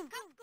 go.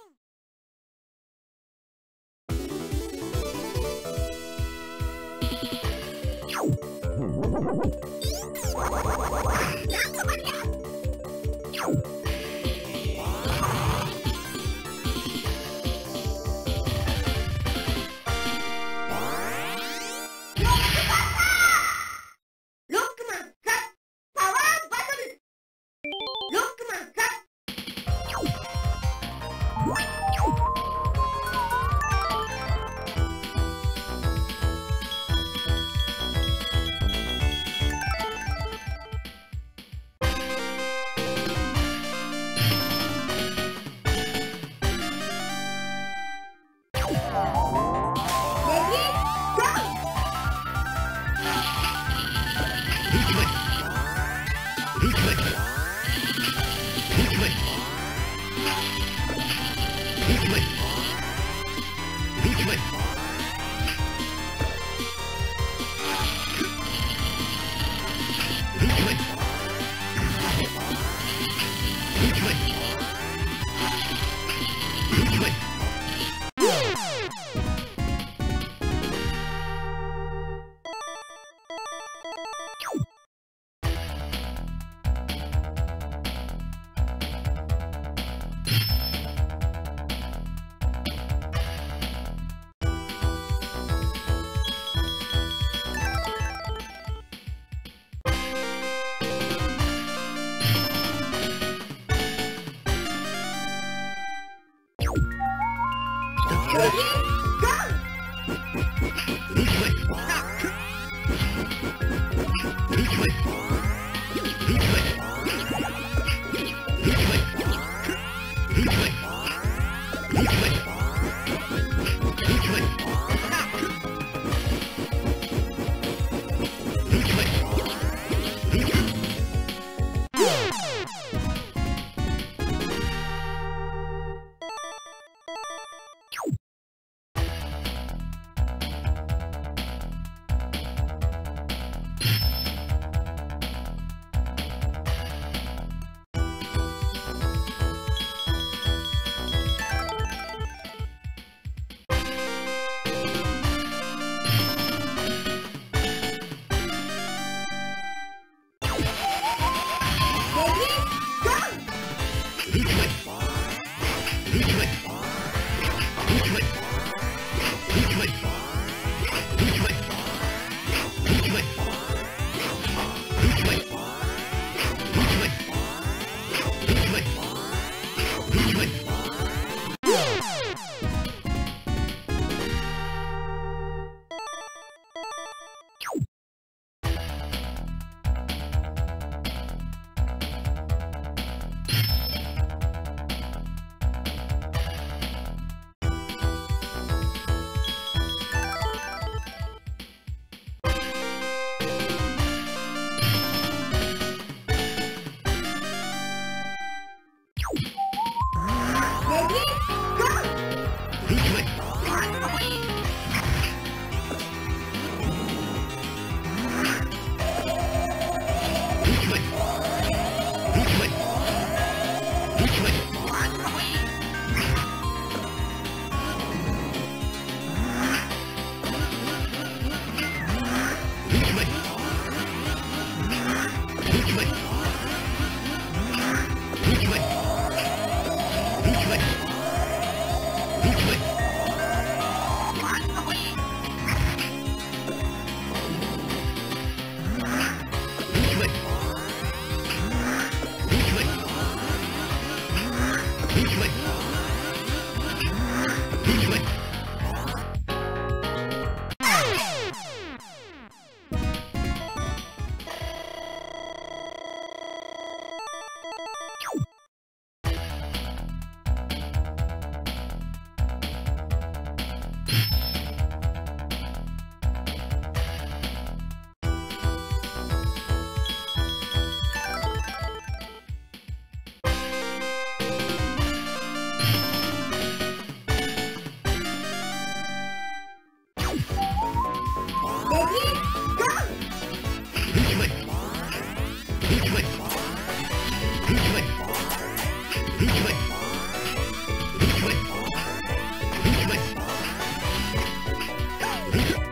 ハハハハ!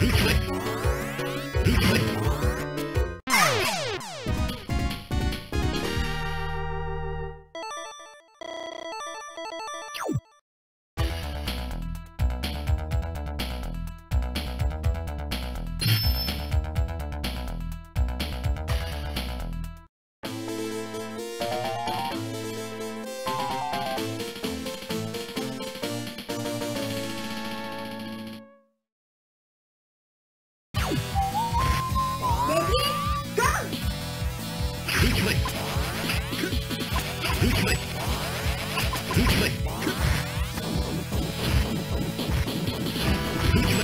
Heathcliff. Who's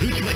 Hit me!